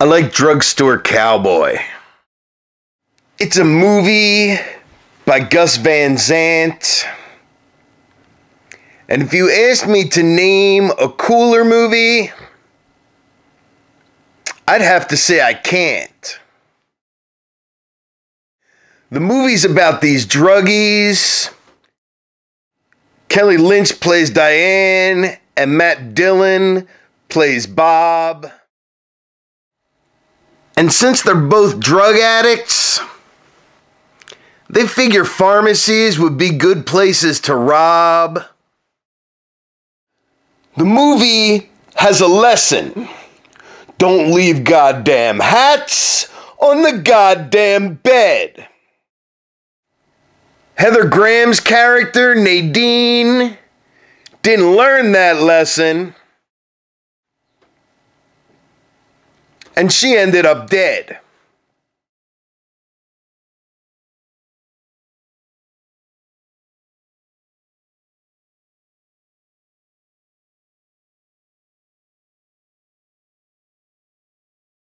I like Drugstore Cowboy. It's a movie by Gus Van Sant. And if you asked me to name a cooler movie, I'd have to say I can't. The movie's about these druggies. Kelly Lynch plays Diane, and Matt Dillon plays Bob. And since they're both drug addicts, they figure pharmacies would be good places to rob. The movie has a lesson. Don't leave goddamn hats on the goddamn bed. Heather Graham's character, Nadine, didn't learn that lesson. And she ended up dead.